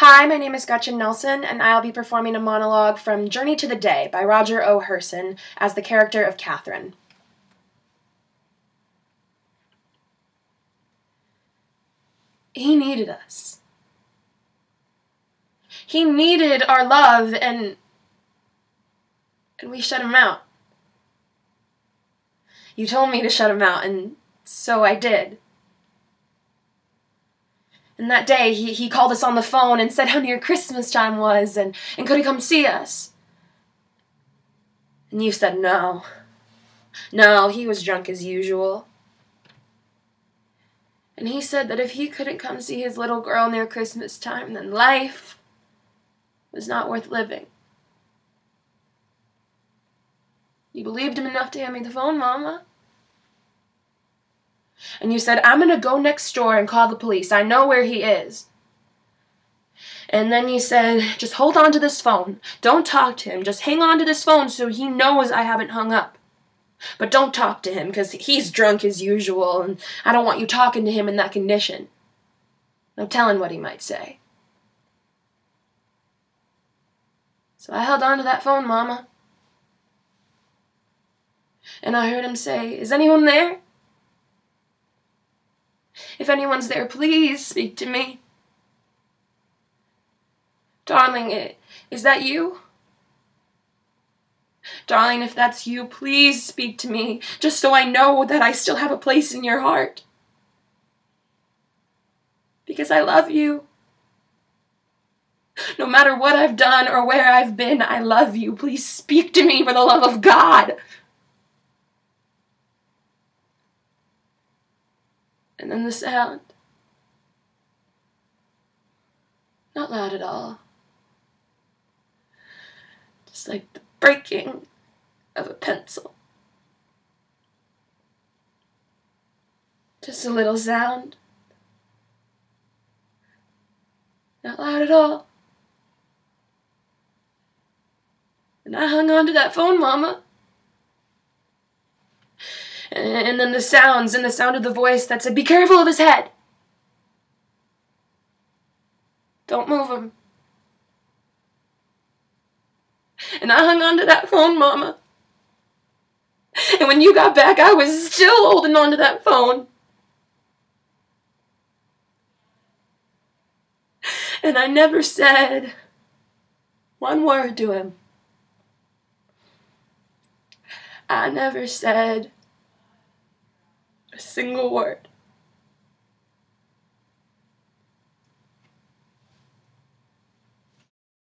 Hi, my name is Gretchen Nelson, and I'll be performing a monologue from Journey to the Day by Roger O. Hirson as the character of Katherine. He needed us. He needed our love, and, and we shut him out. You told me to shut him out, and so I did. And that day, he, he called us on the phone and said how near Christmas time was and, and could he come see us. And you said no. No, he was drunk as usual. And he said that if he couldn't come see his little girl near Christmas time, then life was not worth living. You believed him enough to hand me the phone, Mama and you said, I'm going to go next door and call the police. I know where he is. And then you said, just hold on to this phone. Don't talk to him. Just hang on to this phone so he knows I haven't hung up. But don't talk to him because he's drunk as usual and I don't want you talking to him in that condition. No telling what he might say. So I held on to that phone, Mama. And I heard him say, Is anyone there? If anyone's there, please speak to me. Darling, is that you? Darling, if that's you, please speak to me, just so I know that I still have a place in your heart. Because I love you. No matter what I've done or where I've been, I love you. Please speak to me for the love of God. And then the sound. Not loud at all. Just like the breaking of a pencil. Just a little sound. Not loud at all. And I hung on to that phone, Mama and then the sounds and the sound of the voice that said, Be careful of his head. Don't move him. And I hung on to that phone, Mama. And when you got back, I was still holding on to that phone. And I never said one word to him. I never said single word.